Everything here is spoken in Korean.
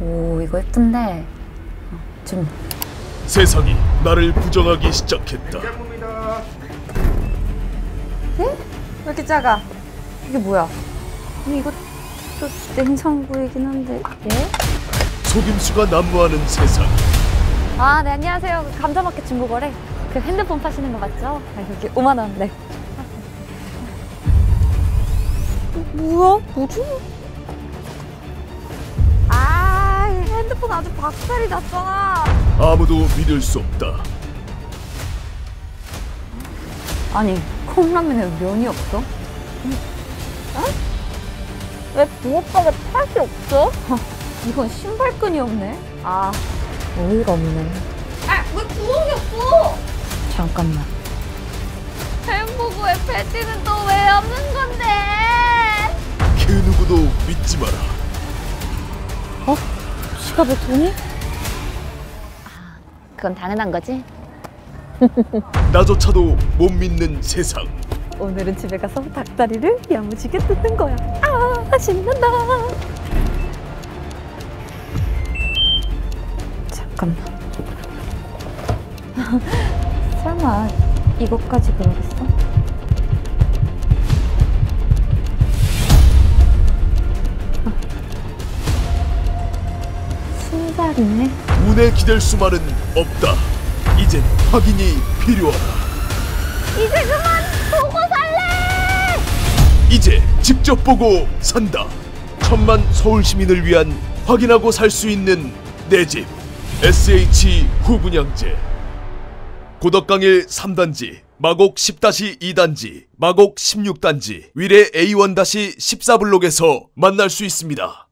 오 이거 예쁜데 어, 좀 세상이 나를 부정하기 시작했다. 왜 이렇게 작아? 이게 뭐야? 아니 이거 또 냉장고이긴 한데 예? 속임수가 난무하는 세상. 아, 네, 안녕하세요. 그 감자마켓 중고거래. 그 핸드폰 파시는 거 맞죠? 아, 여기 5만 원, 네. 어, 뭐야? 뭐지? 박살이 났잖아. 아무도 믿을 수 없다. 아니, 컵라면에 면이 없어? 응? 어? 왜 붕어빵에 팥이 없어? 이건 신발끈이 없네. 아, 어이가 없네. 아, 왜 구멍이 없어? 잠깐만. 햄버거에 패티는 또 왜 없는 건데? 그 누구도 믿지 마라. 어? 지갑에 돈이? 아, 그건 당연한 거지. 나조차도 못 믿는 세상. 오늘은 집에 가서 닭다리를 야무지게 뜯는 거야. 아, 신난다. 잠깐만. 설마 이것까지 그러겠어? 신발이네. 운에 기댈 수만은 없다. 이젠 확인이 필요하다. 이제 그만 보고 살래! 이제 직접 보고 산다. 천만 서울 시민을 위한 확인하고 살 수 있는 내 집. SH 후분양제. 고덕강일 3단지, 마곡 10-2단지, 마곡 16단지, 위례 A1-14블록에서 만날 수 있습니다.